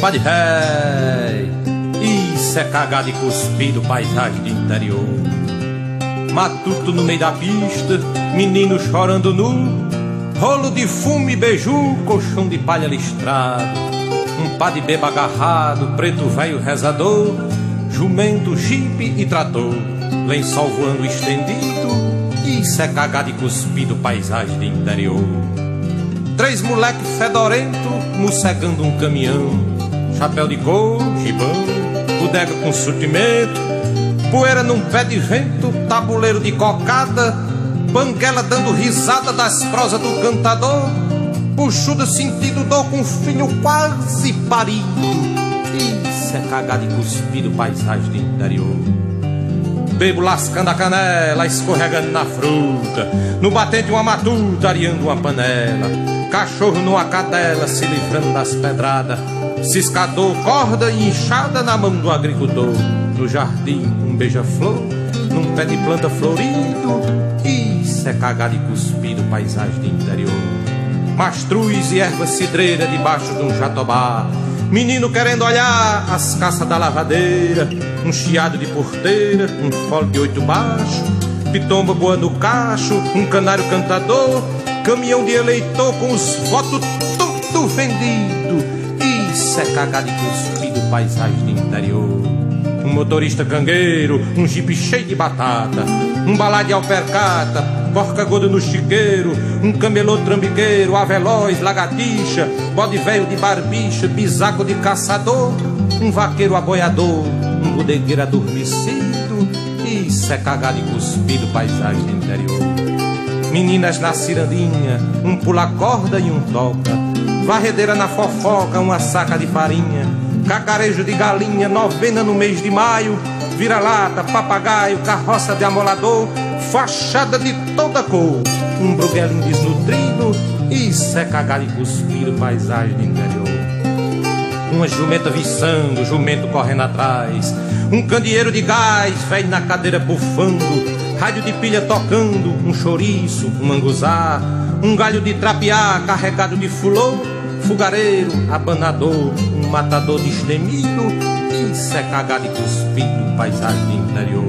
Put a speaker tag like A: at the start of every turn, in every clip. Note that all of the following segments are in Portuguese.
A: pá de ré. Isso é cagado e cuspido, paisagem de interior. Matuto no meio da pista, menino chorando nu, rolo de fumo e beiju, colchão de palha listrado, um pá de beba agarrado, preto velho rezador, jumento, jipe e trator, lençol voando estendido, isso é cagado e cuspido, paisagem de interior. Três moleque fedorento, mocegando um caminhão, chapéu de couro, gibão, bodega com surtimento, poeira num pé de vento, tabuleiro de cocada, banguela dando risada das prosas do cantador, puxuda sentido dor com filho quase parido. Isso é cagado e cuspido, paisagem do interior. Bebo lascando a canela, escorregando na fruta, no batente uma matuta, areando uma panela, cachorro numa cadela, se livrando das pedradas, ciscador, corda e inchada na mão do agricultor no jardim um beija-flor, num pé de planta florido. Isso é cagado e cuspido, paisagem de interior. Mastruz e erva cidreira debaixo de um jatobá. Menino querendo olhar as caças da lavadeira, um chiado de porteira, um fole de oito baixo, pitomba boa no cacho, um canário cantador, caminhão de eleitor com os votos tudo vendido. Isso é cagado e cuspido, paisagem de interior um motorista cangueiro, um jipe cheio de batata, um balá de alpercata, porca gorda no chiqueiro, um camelô trambiqueiro, aveloz, lagartixa, bode velho de barbicha, bisaco de caçador, um vaqueiro aboiador, um bodegueiro adormecido, isso é cagado e cuspido, paisagem do interior. Meninas na cirandinha, um pula-corda e um toca, varredeira na fofoca, uma saca de farinha, cacarejo de galinha, novena no mês de maio, vira-lata, papagaio, carroça de amolador, fachada de toda cor, um bruguelinho desnutrido, isso é cagar e cuspir paisagem do interior. Uma jumenta viçando, jumento correndo atrás, um candeeiro de gás, velho na cadeira bufando, rádio de pilha tocando, um chouriço, um manguzá, um galho de trapear carregado de fulô, fugareiro, abanador, um matador destemido, isso é cagado e cuspido, paisagem de interior.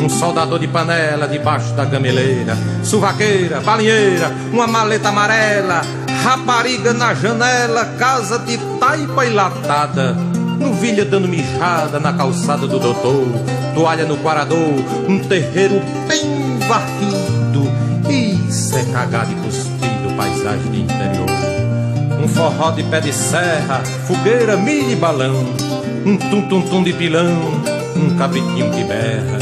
A: Um soldador de panela debaixo da gameleira, suvaqueira, balinheira, uma maleta amarela, rapariga na janela, casa de taipa e latada, novilha dando mijada na calçada do doutor, toalha no quarador, um terreiro bem varrido, isso é cagado e cuspido, paisagem de interior. Um forró de pé de serra, fogueira, milho e balão, um tum-tum-tum de pilão, um cabritinho que berra,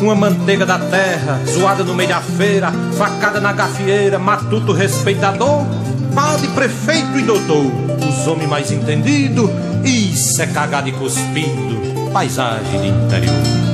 A: uma manteiga da terra, zoada no meio da feira, facada na gafieira, matuto respeitador, padre, prefeito e doutor, os homens mais entendidos, isso é cagado e cuspido, paisagem de interior.